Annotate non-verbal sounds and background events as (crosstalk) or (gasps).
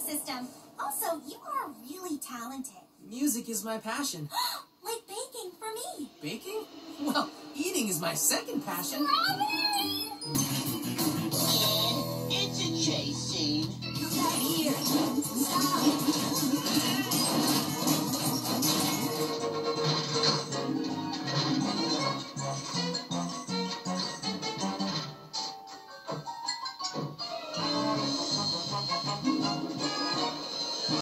system. Also, you are really talented. Music is my passion. (gasps) like baking for me. Baking? Well, eating is my second passion. Strawberry! And it's a chase scene. Right here. Stop.